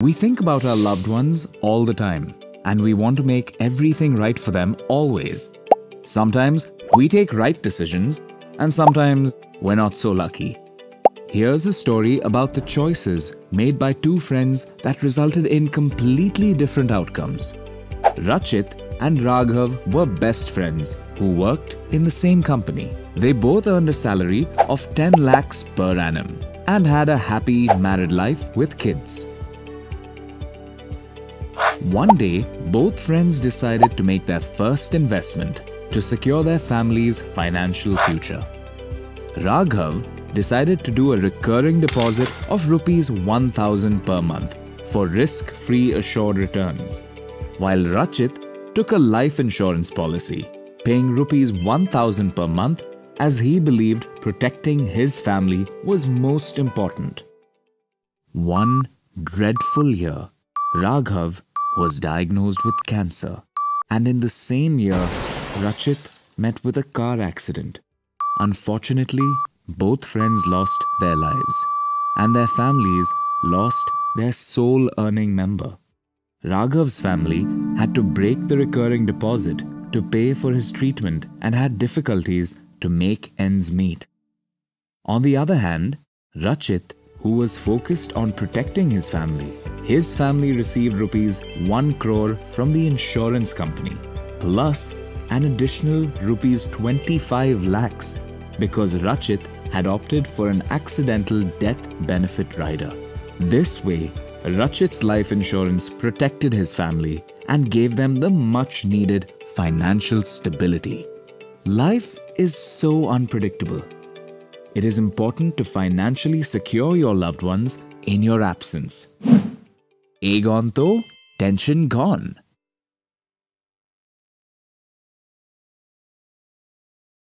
We think about our loved ones all the time, and we want to make everything right for them always. Sometimes we take right decisions, and sometimes we're not so lucky. Here's a story about the choices made by two friends that resulted in completely different outcomes. Rachit and Raghav were best friends who worked in the same company. They both earned a salary of 10 lakhs per annum and had a happy married life with kids. One day, both friends decided to make their first investment to secure their family's financial future. Raghav decided to do a recurring deposit of rupees 1000 per month for risk-free assured returns, while Rachit took a life insurance policy, paying rupees 1000 per month as he believed protecting his family was most important. One dreadful year, Raghav was diagnosed with cancer, and in the same year, Rachit met with a car accident. Unfortunately, both friends lost their lives, and their families lost their sole earning member. Raghav's family had to break the recurring deposit to pay for his treatment and had difficulties to make ends meet. On the other hand, Rachit, who was focused on protecting his family, his family received rupees 1 crore from the insurance company, plus an additional rupees 25 lakhs because Rachit had opted for an accidental death benefit rider. This way, Rachit's life insurance protected his family and gave them the much needed financial stability. Life is so unpredictable. It is important to financially secure your loved ones in your absence. Aegon to, tension gone.